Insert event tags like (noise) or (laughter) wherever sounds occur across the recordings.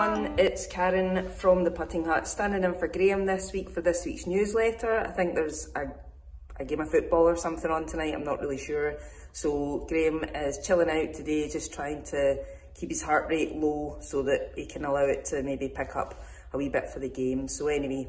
it's Karen from the Putting Hut, standing in for Graham this week for this week's newsletter. I think there's a, a game of football or something on tonight, I'm not really sure. So Graham is chilling out today, just trying to keep his heart rate low so that he can allow it to maybe pick up a wee bit for the game. So anyway,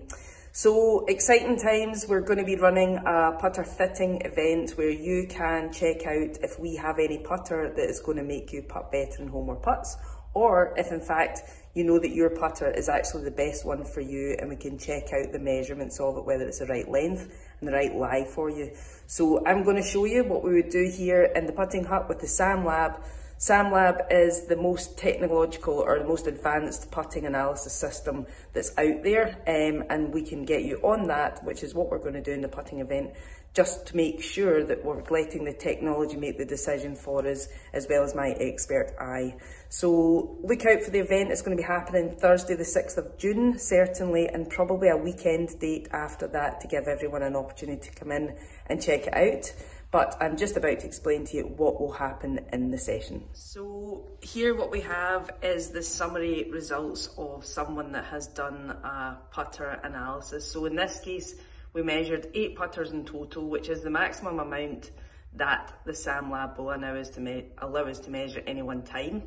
so exciting times. We're going to be running a putter fitting event where you can check out if we have any putter that is going to make you putt better in home or putts, or if in fact you know that your putter is actually the best one for you and we can check out the measurements of it, whether it's the right length and the right lie for you. So I'm going to show you what we would do here in the putting hut with the SAM Lab SAMLab is the most technological or the most advanced putting analysis system that's out there um, and we can get you on that, which is what we're going to do in the putting event, just to make sure that we're letting the technology make the decision for us as well as my expert eye. So look out for the event, it's going to be happening Thursday the 6th of June, certainly, and probably a weekend date after that to give everyone an opportunity to come in and check it out but I'm just about to explain to you what will happen in the session. So here what we have is the summary results of someone that has done a putter analysis. So in this case, we measured eight putters in total, which is the maximum amount that the SAM lab will allow us to, allow us to measure any one time.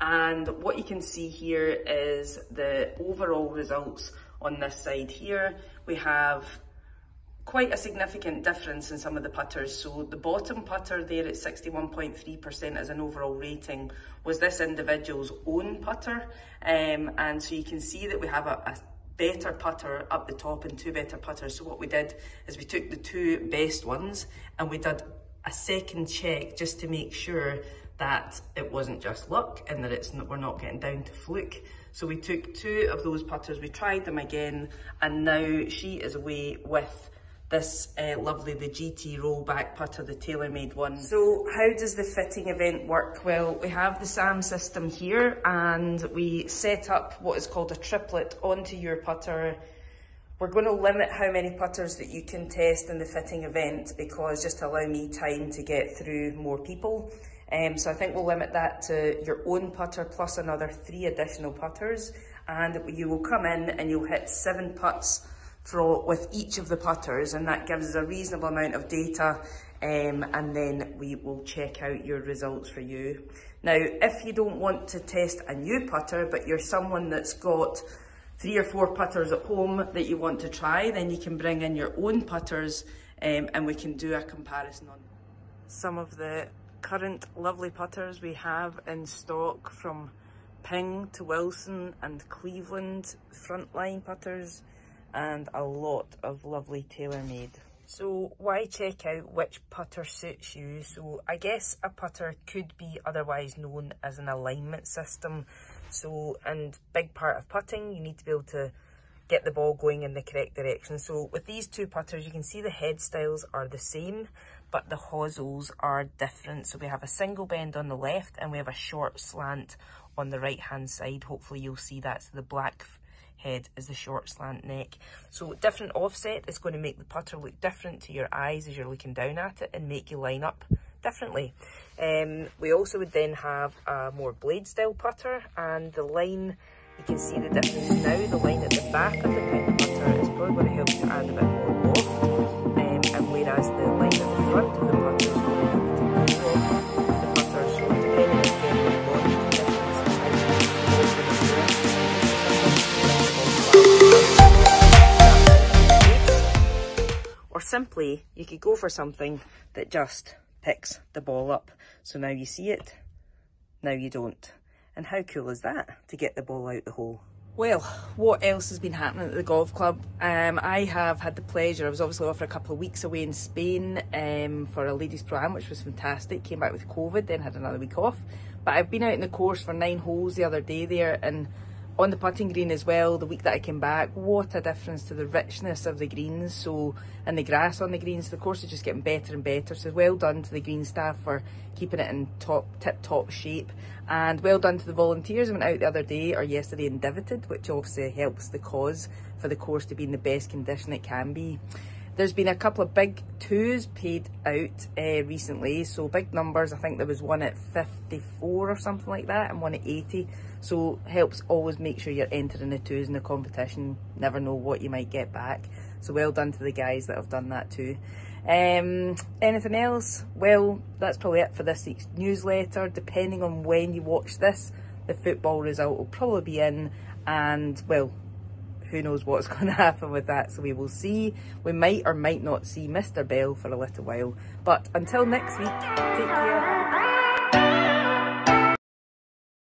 And what you can see here is the overall results on this side here. We have quite a significant difference in some of the putters. So the bottom putter there at 61.3% as an overall rating was this individual's own putter. Um, and so you can see that we have a, a better putter up the top and two better putters. So what we did is we took the two best ones and we did a second check just to make sure that it wasn't just luck and that it's we're not getting down to fluke. So we took two of those putters, we tried them again, and now she is away with this uh, lovely, the GT rollback putter, the TaylorMade one. So how does the fitting event work? Well, we have the SAM system here and we set up what is called a triplet onto your putter. We're going to limit how many putters that you can test in the fitting event because just allow me time to get through more people. Um, so I think we'll limit that to your own putter plus another three additional putters and you will come in and you'll hit seven putts for, with each of the putters and that gives us a reasonable amount of data um, and then we will check out your results for you. Now, if you don't want to test a new putter, but you're someone that's got three or four putters at home that you want to try, then you can bring in your own putters um, and we can do a comparison on some of the current lovely putters we have in stock from Ping to Wilson and Cleveland frontline putters and a lot of lovely TaylorMade. So why check out which putter suits you? So I guess a putter could be otherwise known as an alignment system. So, and big part of putting, you need to be able to get the ball going in the correct direction. So with these two putters, you can see the head styles are the same, but the hosels are different. So we have a single bend on the left and we have a short slant on the right hand side. Hopefully you'll see that's the black head is the short slant neck. So different offset is going to make the putter look different to your eyes as you're looking down at it and make you line up differently. Um, we also would then have a more blade style putter and the line, you can see the difference now, the line at the back of the putter is probably going to help to add a bit more loft um, and whereas the line at the front of the putter simply you could go for something that just picks the ball up. So now you see it, now you don't. And how cool is that to get the ball out the hole? Well, what else has been happening at the golf club? Um, I have had the pleasure, I was obviously off for a couple of weeks away in Spain um, for a ladies pro which was fantastic. Came back with COVID, then had another week off. But I've been out in the course for nine holes the other day there and on the putting green as well the week that I came back what a difference to the richness of the greens so and the grass on the greens. The course is just getting better and better so well done to the green staff for keeping it in top tip top shape. And well done to the volunteers. Who went out the other day or yesterday and divoted which obviously helps the cause for the course to be in the best condition it can be There's been a couple of big twos paid out uh, recently, so big numbers. I think there was one at 54 or something like that, and one at 80. So helps always make sure you're entering the twos in the competition. Never know what you might get back. So well done to the guys that have done that too. Um, anything else? Well, that's probably it for this week's newsletter. Depending on when you watch this, the football result will probably be in, and well, who knows what's (laughs) going to happen with that. So we will see. We might or might not see Mr. Bell for a little while. But until next week, take care.